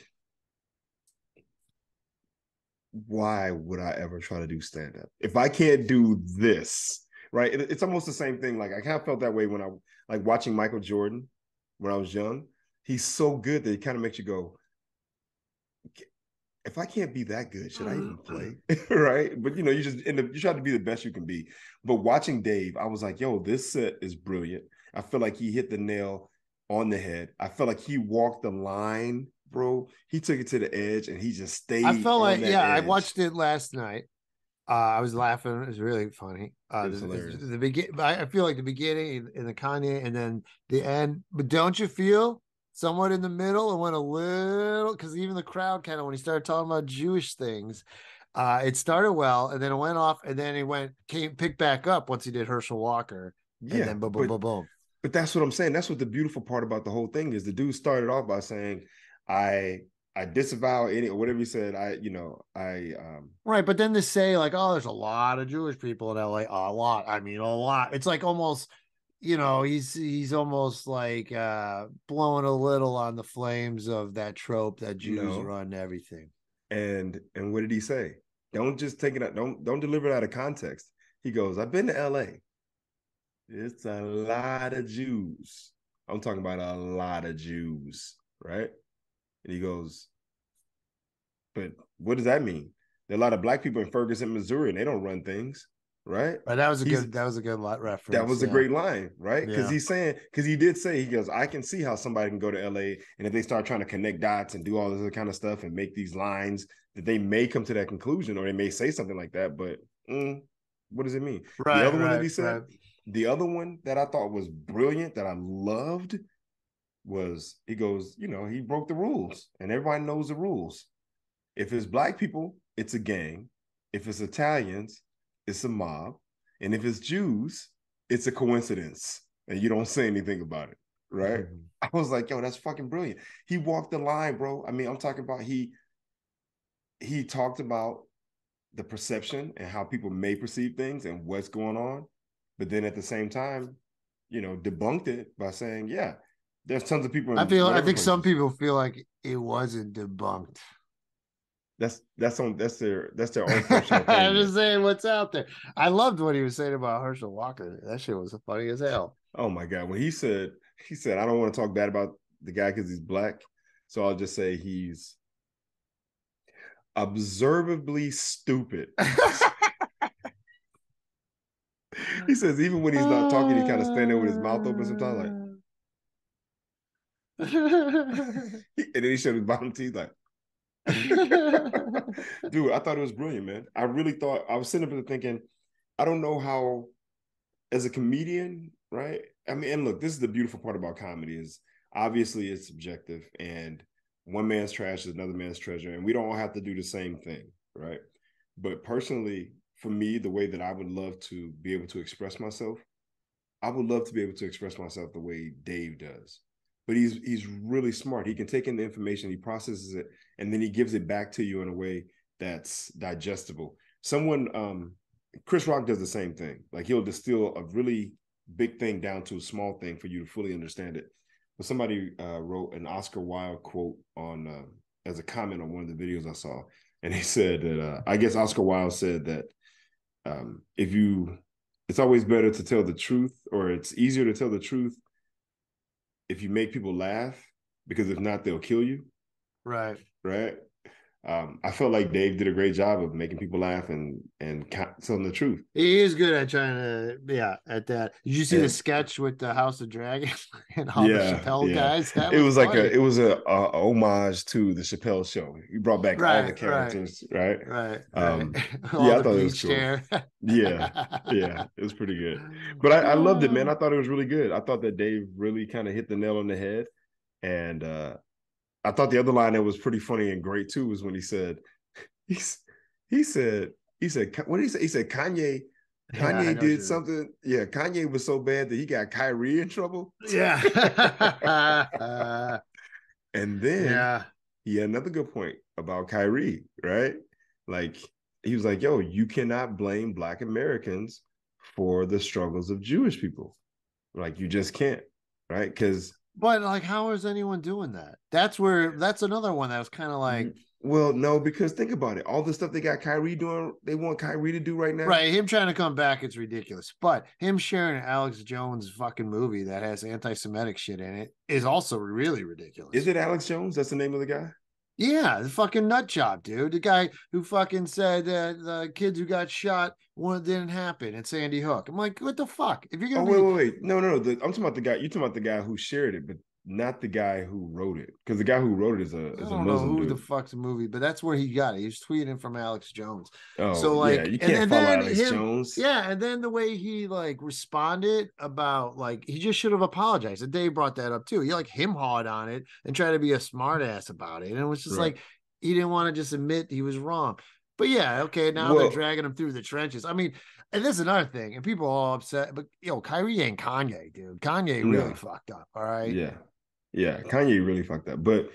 why would I ever try to do stand up if I can't do this? Right? It- it's almost the same thing. Like I kind of felt that way when I like watching Michael Jordan when I was young. He's so good that it kind of makes you go, if I can't be that good, should I even play? [LAUGHS] right? But you know, you just end up you try to be the best you can be. But watching Dave, I was like, yo, this set is brilliant. I feel like he hit the nail on the head. I felt like he walked the line, bro. He took it to the edge and he just stayed. I felt like yeah, I watched it last night. Uh, I was laughing. It was really funny. Uh, It was the, hilarious. the, the begin. I I feel like the beginning and the Kanye, and then the end. But don't you feel somewhat in the middle? and went a little because even the crowd kind of when he started talking about Jewish things, uh, it started well, and then it went off, and then it went came picked back up once he did Herschel Walker, Yeah, and then boom, boom, but, boom, boom. but that's what I'm saying. That's what the beautiful part about the whole thing is. The dude started off by saying, "I I disavow any or whatever he said. I you know I um Right, but then to say like, oh, there's a lot of Jewish people in LA, a lot. I mean, a lot. It's like almost, you know, he's he's almost like uh blowing a little on the flames of that trope that Jews No. run everything. and and what did he say? Don't just take it out. Don't don't deliver it out of context. He goes, I've been to L.A. It's a lot of Jews. I'm talking about a lot of Jews, right? And he goes, but what does that mean? There are a lot of black people in Ferguson, Missouri, and they don't run things, right? But that was a He's- good that was a good lot reference. That was a great line, right? Because Yeah. he's saying, because he did say, he goes, I can see how somebody can go to LA and if they start trying to connect dots and do all this other kind of stuff and make these lines, that they may come to that conclusion or they may say something like that. But mm, what does it mean? right, the other one that he said, right. the other one that I thought was brilliant, that I loved, was he goes, you know, he broke the rules and everybody knows the rules. If it's black people, it's a gang. If it's Italians, it's a mob. And if it's Jews, it's a coincidence. And you don't say anything about it. Right. Mhm. [LAUGHS] I was like, yo, that's fucking brilliant. He walked the line, bro. I mean, I'm talking about he he talked about the perception and how people may perceive things and what's going on, but then at the same time, you know, debunked it by saying, yeah, there's tons of people. in I feel I think some people feel like it wasn't debunked. That's that's on that's their that's their own [LAUGHS] personal I'm just saying what's out there. I loved what he was saying about Herschel Walker. That shit was funny as hell. Oh my god, when he said he said I don't want to talk bad about the guy because he's black, so I'll just say he's observably stupid. [LAUGHS] he says even when he's not talking, he kind of stand there with his mouth open sometimes, like, [LAUGHS] and then he showed his bottom teeth, like, [LAUGHS] dude, I thought it was brilliant, man. I really thought I was sitting up there thinking, I don't know how, as a comedian, right? I mean, and look, this is the beautiful part about comedy is obviously it's subjective, and one man's trash is another man's treasure, and we don't all have to do the same thing, right? But personally, for me, the way that I would love to be able to express myself, I would love to be able to express myself the way Dave does. But he's he's really smart. He can take in the information, he processes it, and then he gives it back to you in a way that's digestible. Someone, um, Chris Rock does the same thing. Like he'll distill a really big thing down to a small thing for you to fully understand it. But somebody uh, wrote an Oscar Wilde quote on uh, as a comment on one of the videos I saw, and he [LAUGHS] said that uh, I guess Oscar Wilde said that um, if you, it's always better to tell the truth, or it's easier to tell the truth if you make people laugh, because if not, they'll kill you right. right? Um, I felt like Dave did a great job of making people laugh and and telling the truth. He is good at trying to, yeah, at that. Did you see the sketch with the House of Dragon [LAUGHS] and all Yeah, the Chappelle yeah. guys? That it was like a it was a, a homage to the Chappelle show. He brought back all the characters, right? right. um, right. [LAUGHS] yeah, I thought it was cool. chair. Yeah, [LAUGHS] Yeah, it was pretty good. But I, I loved it, man. I thought it was really good. I thought that Dave really kind of hit the nail on the head, and uh I thought the other line that was pretty funny and great too was when he said, [LAUGHS] he's he said he said what did he say? He said Kanye [LAUGHS] Kanye know did something. Yeah, Kanye was so bad that he got Kyrie in trouble. Yeah. [LAUGHS] And then yeah. he had another good point about Kyrie, right? Like he was like, "Yo, you cannot blame Black Americans for the struggles of Jewish people. Like you just can't, right? Because But like, how is anyone doing that? That's where that's another one that was kind of like mm, well, no, because think about it. All the stuff they got Kyrie doing, they want Kyrie to do right now. right. Him trying to come back, it's ridiculous. But him sharing Alex Jones fucking movie that has anti-Semitic shit in it is also really ridiculous. Is it Alex Jones? That's the name of the guy. Yeah, the fucking nut job, dude. The guy who fucking said that the kids who got shot one didn't happen at Sandy Hook. I'm like, what the fuck? If you're Oh gonna wait, be wait, wait. No, no, no. The, I'm talking about the guy. You're talking about the guy who shared it, but not the guy who wrote it. Because the guy who wrote it is a is a don't know who dude. the fuck's movie, but that's where he got it. He was tweeting from Alex Jones. oh, so, like, yeah, you and- can't and follow then Alex him- Jones. Yeah, and then the way he like responded about like he just should have apologized. And Dave brought that up too. He like him hard on it and tried to be a smart ass about it. And it was just Right. like he didn't want to just admit he was wrong. But yeah, okay, now Well- they're dragging him through the trenches. I mean, and this is another thing, and people are all upset, but yo, Kyrie ain't Kanye, dude. Kanye really fucked up. All right. Yeah. Yeah. Kanye really fucked up. But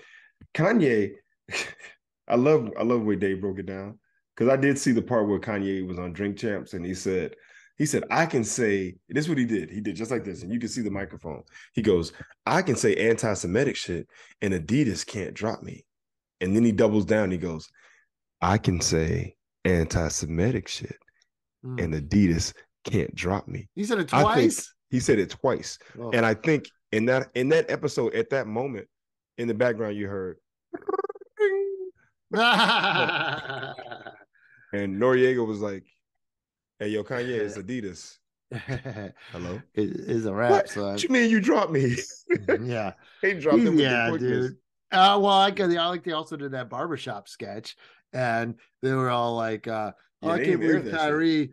Kanye, [LAUGHS] I love I love the way Dave broke it down. Because I did see the part where Kanye was on Drink Champs and he said, he said, I can say, this is what he did. He did just like this, and you can see the microphone. He goes, I can say anti-Semitic shit, and Adidas can't drop me. And then he doubles down, he goes, I can say anti-Semitic shit, Hmm. and Adidas can't drop me. he said it I think- twice. He said it twice. Oh. And I think in that in that episode, at that moment, in the background, you heard, [LAUGHS] and Noreaga was like, "Hey, yo, Kanye, it's [LAUGHS] Adidas. Hello, it is a wrap. what? So what you mean you dropped me? [LAUGHS] yeah. he dropped him with yeah, the dude. Uh, well, I, got- I like they also did that barbershop sketch, and they were all like, uh, oh, Yeah, I can't believe that shit.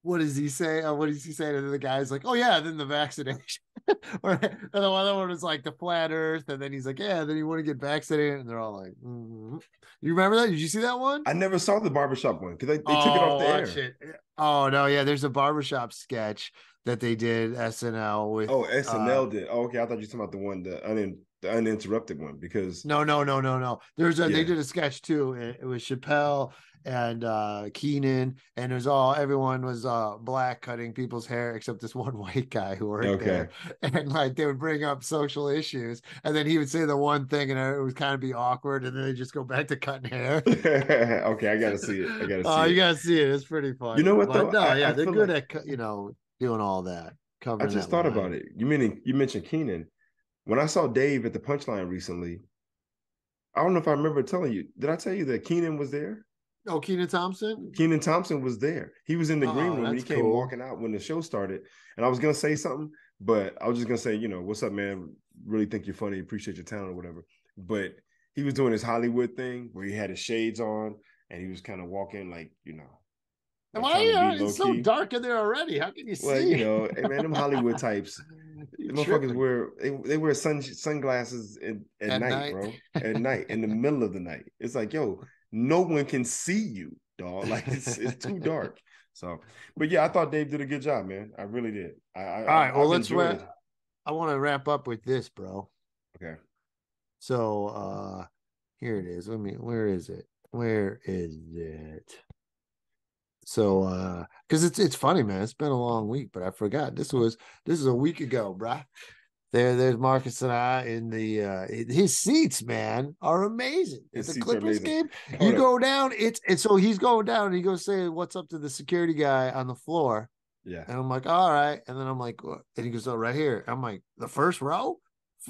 What does he say? Uh, what does he say to the guy's like, oh yeah, then the vaccination. [LAUGHS] or and the other one was like the flat earth, and then he's like, yeah, then you want to get vaccinated, and they're all like, mm you remember that? Did you see that one? I never saw the barbershop one because they, they took it off the air. it. Oh no, yeah, there's a barbershop sketch that they did SNL with. Oh, SNL did. Oh, okay. I thought you were talking about the one, the, unin, the uninterrupted one, because No, no, no, no, no. There's a they did a sketch too. It, it was Chappelle and uh Kenan, and it was all everyone was uh black cutting people's hair except this [LAUGHS] one white guy who worked Okay. there. And like they would bring up social issues, and then he would say the one thing, and it would kind of be awkward, and then they just go back to cutting hair. [LAUGHS] okay, I gotta see it. I gotta see Oh, it. you gotta see it. It's pretty fun. You know what, though? No, I- yeah, I they're good like- at you know doing all that. I just thought line. about it. You mean you mentioned Kenan. When I saw Dave at the punchline recently, I don't know if I remember telling you. Did I tell you that Kenan was there? Oh, Kenan Thompson. Kenan Thompson was there. He was in the oh, green Oh, room and he came cool. walking out when the show started. And I was gonna say something, but I was just gonna say, you know, what's up, man? Really think you're funny, appreciate your talent or whatever. But he was doing his Hollywood thing where he had his shades on and he was kind of walking like, you know. like Why are be it's so dark in there already? How can you see? Well, you know, hey, man, them Hollywood [LAUGHS] types. The motherfuckers wear they, they wear sun sunglasses in, at, At night, night. bro. [LAUGHS] At night, in the middle of the night. It's like, yo, no one can see you, dog. Like it's it's too [LAUGHS] dark. So, but yeah, I thought Dave did a good job, man. I really did. I, I, All right, well, I've let's wrap- I want to wrap up with this, bro. Okay. So uh here it is. Let me where is it? Where is it? So uh because it's it's funny, man. It's been a long week, but I forgot. This was this is a week ago, bruh. There, there's Marcus and I in the uh his seats, man, are amazing. His At the Clippers game, you go down, it's and so he's going down and he goes say what's up to the security guy on the floor. Yeah. And I'm like, all right. And then I'm like, what? And he goes, oh, right here. I'm like, the first row?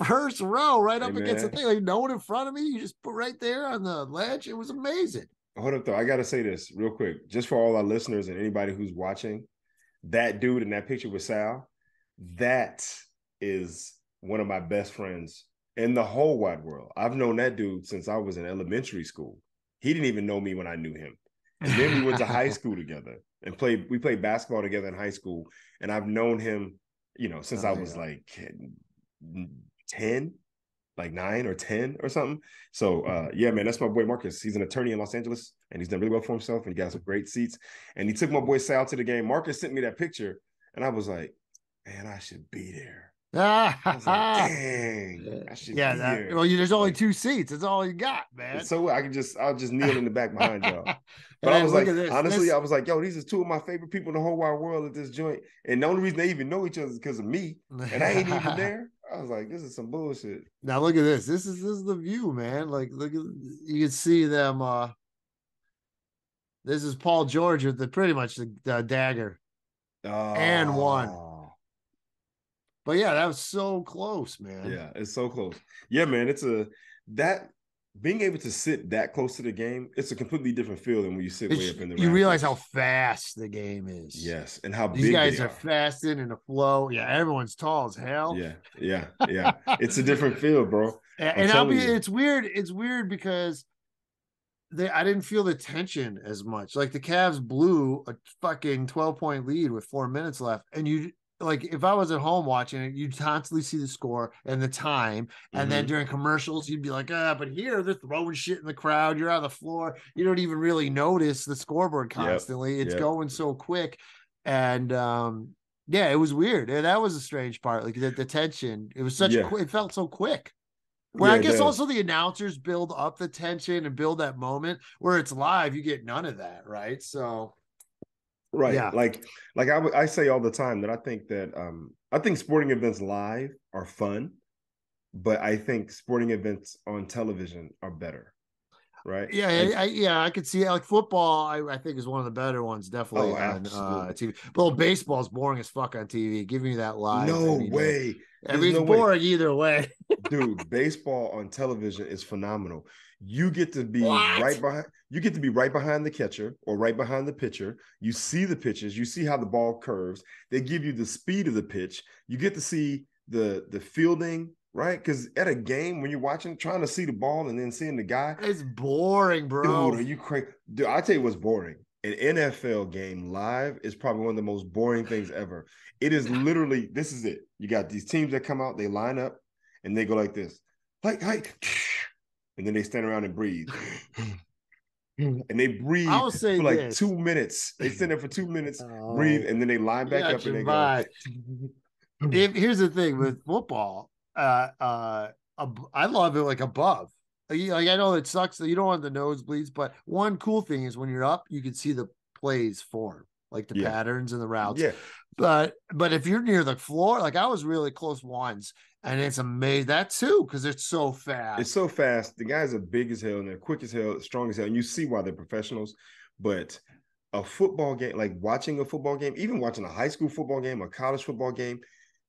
First row, right Hey, up against the thing. Like, no one in front of me. You just put right there on the ledge. It was amazing. Hold up though. I gotta say this real quick, just for all our listeners and anybody who's watching. That dude in that picture with Sal, that is one of my best friends in the whole wide world. I've known that dude since I was in elementary school. He didn't even know me when I knew him. And then we went to high [LAUGHS] school together and played. We played basketball together in high school, and I've known him, you know, since Oh, I was yeah. like ten. like nine or ten or something. So uh, yeah, man, that's my boy Marcus. He's an attorney in Los Angeles, and he's done really well for himself, and he got some great seats. And he took my boy Sal to the game. Marcus sent me that picture, and I was like, man, I should be there. Like, [LAUGHS] dang, yeah, that, well, you, there's only two seats. That's all you got, man. So I can just I'll just kneel in the back behind y'all. [LAUGHS] But I was like, honestly, This- I was like, yo, these are two of my favorite people in the whole wide world at this joint. And the only reason they even know each other is because of me. And I ain't even [LAUGHS] there. I was like, this is some bullshit. Now look at this. This is this is the view, man. Like look at you can see them. uh This is Paul George with the pretty much the, the dagger. And one. But yeah, that was so close, man. Yeah, it's so close. Yeah, man. It's a that being able to sit that close to the game, it's a completely different feel than when you sit way up in the you realize how fast the game is. Yes, and how These guys they are fast in and a flow. Yeah, everyone's tall as hell. Yeah, yeah, yeah. it's a different feel, bro. [LAUGHS] And, and I'll be you. it's weird. It's weird because they I didn't feel the tension as much. Like the Cavs blew a fucking 12 point lead with four minutes left. And you like if I was at home watching it, you'd constantly see the score and the time. And Mm-hmm. then during commercials, you'd be like, ah, but here they're throwing shit in the crowd. You're on the floor. You don't even really notice the scoreboard Yep, constantly. It's yep. going so quick. And um yeah, it was weird. And that was a strange part. Like the, the tension. It was such Yeah. a quick, it felt so quick. Where Yeah, I guess also the announcers build up the tension and build that moment where it's live, you get none of that, right? So Right. Yeah. Like like I I say all the time that I think that um I think sporting events live are fun, but I think sporting events on television are better. Right? yeah, Like, I, yeah, I could see it. Like football, I, I think is one of the better ones, definitely Oh, on uh. TV. But baseball's boring as fuck on TV. Give me that live. no day. way. I mean, it's no way. boring either way. [LAUGHS] Dude, baseball on television is phenomenal. You get to be What? right behind you get to be right behind the catcher or right behind the pitcher. You see the pitches, you see how the ball curves. They give you the speed of the pitch. You get to see the the fielding, right? Because at a game when you're watching, trying to see the ball and then seeing the guy, It's boring, bro. dude, are you crazy? Dude, I tell you what's boring. An NFL game live is probably one of the most boring things ever. It is [LAUGHS] literally this is it. You got these teams that come out, they line up, and they go like this, like, like, and then they stand around and breathe, [LAUGHS] and they breathe I will say for like this. two minutes. They stand there for two minutes, Oh, breathe, and then they line back up and they go. if here's the thing with football, uh, uh, I love it like above. Like, like, I know it sucks that you don't want the nosebleeds, but one cool thing is when you're up, you can see the plays form, like the Yeah. patterns and the routes. Yeah, But but if you're near the floor, like I was really close once, and it's amazing that too because it's so fast. it's so fast. The guys are big as hell and they're quick as hell, strong as hell, and you see why they're professionals. But a football game, like watching a football game, even watching a high school football game, a college football game,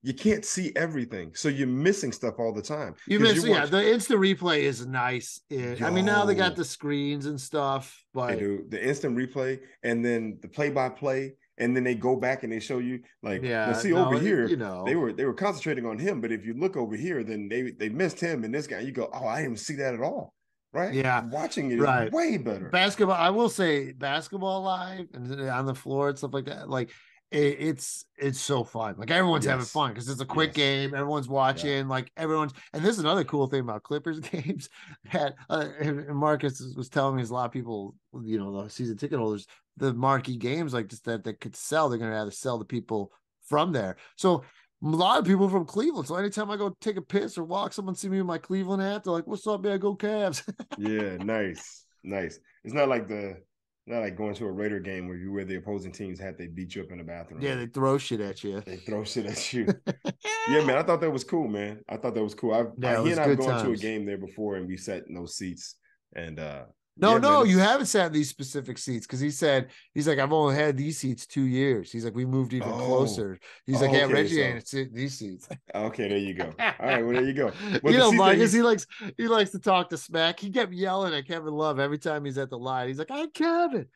you can't see everything, so you're missing stuff all the time. you miss, yeah. watch- The instant replay is nice. It- I mean, now they got the screens and stuff, but they do the instant replay and then the play by play, and then they go back and they show you like, yeah. see no, over here, you know, they were they were concentrating on him, but if you look over here, then they they missed him and this guy. You go, oh, I didn't see that at all, right? Yeah, watching it right. way better. basketball i will say basketball live and uh, on the floor and stuff like that like it, it's it's so fun like everyone's having fun because it's a quick Yes. game everyone's watching like everyone's and this is another cool thing about clippers [LAUGHS] games that uh, marcus was telling me is a lot of people you know the season ticket holders the marquee games like just that that could sell they're gonna have to sell the people from there so a lot of people from Cleveland. So anytime I go take a piss or walk, someone see me in my Cleveland hat, they're like, "What's up, man? Go Cavs!" [LAUGHS] Yeah, nice, nice. It's not like the not like going to a Raider game where you wear the opposing team's hat, they beat you up in the bathroom. yeah, they throw shit at you. they throw [LAUGHS] shit at you. [LAUGHS] yeah, man, I thought that was cool, man. I thought that was cool. I've Yeah, I, he and I've gone to a game there before, and we sat in those seats, and uh No, Yeah, no, man, you haven't sat in these specific seats because he said he's like I've only had these seats two years. He's like we moved even Oh. closer. He's like Oh, yeah, okay, Reggie so- ain't sitting these seats. [LAUGHS] okay, there you go. [LAUGHS] All right, well there you go. Well, you know, Marcus, he- he likes he likes to talk to smack. He kept yelling at Kevin Love every time he's at the line. He's like, "Hey Kevin,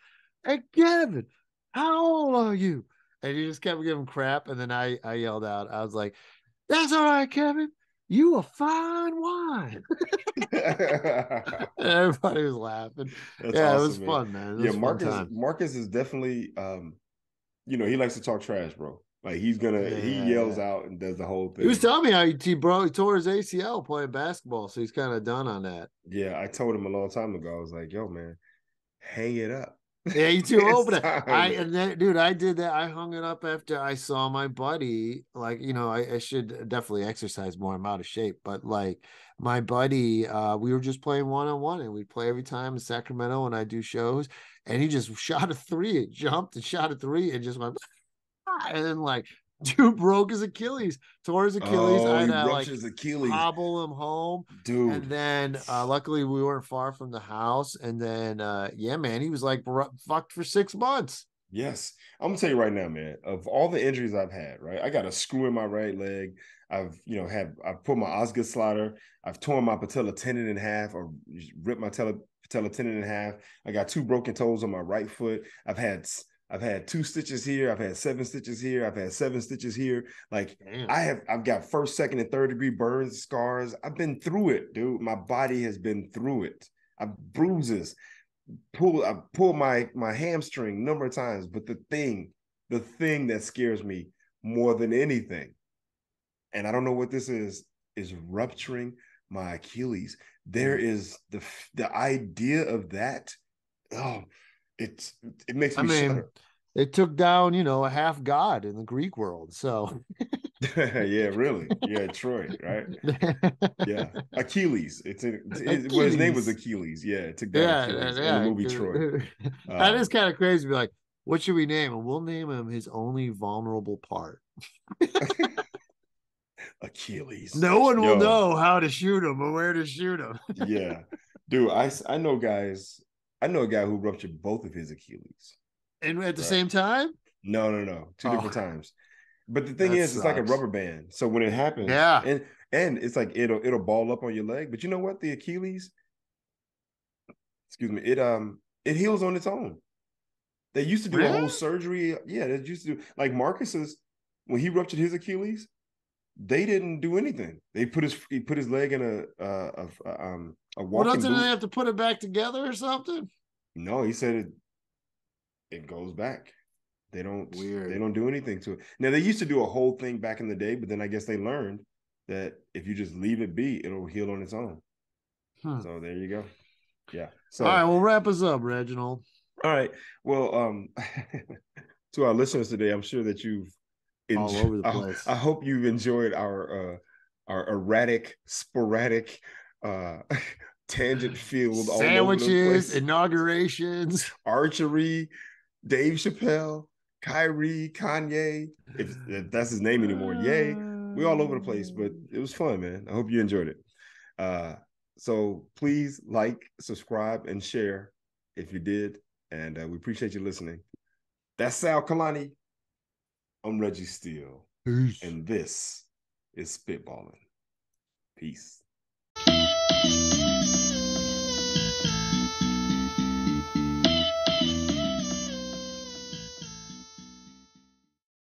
hey Kevin, how old are you?" And he just kept giving crap. And then I I yelled out, I was like, "That's all right, Kevin. You a fine wine." [LAUGHS] Everybody was laughing. That's yeah, it was man. fun, man. It yeah, was a fun Marcus. Marcus is definitely, um, you know, he likes to talk trash, bro. Like he's gonna he yells Yeah. out and does the whole thing. He was telling me how he, he bro he tore his ACL playing basketball, so he's kind of done on that. yeah, I told him a long time ago. I was like, "Yo, man, hang it up." Yeah, you [LAUGHS] too old for that. time. I and then, dude, I did that. I hung it up after I saw my buddy. Like, you know, I, I should definitely exercise more. I'm out of shape, but like my buddy, uh, we were just playing one on one, and we'd play every time in Sacramento when I do shows. And he just [LAUGHS] shot a three, it jumped and shot a three, and just went, [LAUGHS] and then like, [LAUGHS] dude broke his Achilles, tore his Achilles. Oh, I he had to like ruptures Achilles, hobble him home. dude. And then uh, luckily we weren't far from the house. And then uh, yeah, man, he was like fucked for six months. Yes. I'm gonna tell you right now, man, of all the injuries I've had, right? I got a screw in my right leg. I've, you know, had I've put my Osgood slider, I've torn my patella tendon in half or ripped my tele, patella tendon in half. I got two broken toes on my right foot. I've had I've had two stitches here, I've had seven stitches here, I've had seven stitches here. Like Damn. I have I've got first, second, and third degree burns, scars. I've been through it, dude. My body has been through it. I've bruises. Pull I pulled my my hamstring number of times, but the thing, the thing that scares me more than anything, and I don't know what this is, is rupturing my Achilles. There mm. is the the idea of that. Oh, it's it makes me I mean, shudder. they took down, you know, a half god in the Greek world. So [LAUGHS] yeah, really. Yeah, Troy, right? [LAUGHS] Yeah, Achilles. It's a, it, well, his name was Achilles. Achilles. Yeah, it took down yeah, Achilles yeah, in the movie 'cause- Troy. [LAUGHS] that Um, is kind of crazy. to Be like, what should we name him? We'll name him his only vulnerable part. Achilles. No one will Yo. know how to shoot him or where to shoot him. yeah, dude. I I know guys. I know a guy who ruptured both of his Achilles. And at the Right. same time, No, no, no, two different Oh. times. But the thing That is, it's like a rubber band. So when it happens, Yeah. and and it's like it'll it'll ball up on your leg. But you know what? The Achilles, excuse me, it um it heals on its own. They used to do a whole surgery. Yeah, they used to do like Marcus's when he ruptured his Achilles. They didn't do anything. They put his he put his leg in a uh, a, a um a what walking did boot. they have to put it back together or something? No, he said it. It goes back. They don't. They don't do anything to it. Now they used to do a whole thing back in the day, but then I guess they learned that if you just leave it be, it'll heal on its own. Hmm. So there you go. Yeah. So All right, well, wrap us up, Reginald. all right. Well, um, [LAUGHS] to our listeners today, I'm sure that you've All over the I- I, hope you've enjoyed our uh our erratic, sporadic, uh [LAUGHS] tangent field all over the Sandwiches, inaugurations. archery, Dave Chappelle, Kyrie, Kanye. If, if that's his name anymore, yay. We all over the place, but it was fun, man. I hope you enjoyed it. Uh, so please like, subscribe, and share if you did. And uh, we appreciate you listening. That's Sal Kalani. I'm Reggie Steele, Peace. and this is Spitballin'. Peace. Thank you.